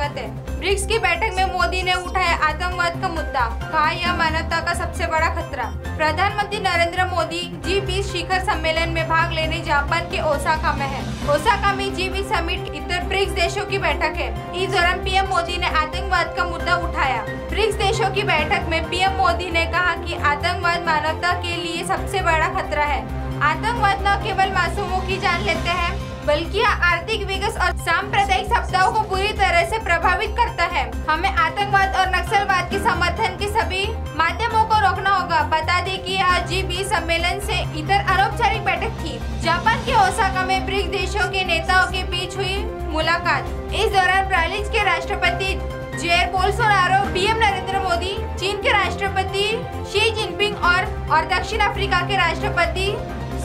स्वागत है। ब्रिक्स की बैठक में मोदी ने उठाया आतंकवाद का मुद्दा, कहा यह मानवता का सबसे बड़ा खतरा। प्रधानमंत्री नरेंद्र मोदी जी बीस शिखर सम्मेलन में भाग लेने जापान के ओसाका में है। ओसाका में जी बीस समिट इतर ब्रिक्स देशों की बैठक है। इस दौरान पीएम मोदी ने आतंकवाद का मुद्दा उठाया। ब्रिक्स देशों की बैठक में पीएम मोदी ने कहा की आतंकवाद मानवता के लिए सबसे बड़ा खतरा है। आतंकवाद न केवल मासूमों की जान लेते हैं बल्कि यह आर्थिक विकास और सांप्रदायिक सप्ताहों को पूरी तरह से प्रभावित करता है। हमें आतंकवाद और नक्सलवाद के समर्थन के सभी माध्यमों को रोकना होगा। बता दें कि यह जी सम्मेलन से इतर अनौपचारिक बैठक थी। जापान के ओसाका में ब्रिक्स देशों के नेताओं के बीच हुई मुलाकात। इस दौरान ब्राज़ील के राष्ट्रपति Jair Bolsonaro, PM Narendra Modi, चीन के राष्ट्रपति शी जिनपिंग और और दक्षिण अफ्रीका के राष्ट्रपति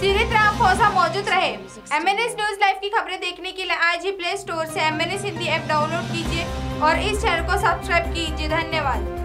सीरित रामफोसा मौजूद रहे। M N S news live की खबरें देखने के लिए आज ही प्ले स्टोर से M N S Hindi app download कीजिए और इस चैनल को सब्सक्राइब कीजिए। धन्यवाद।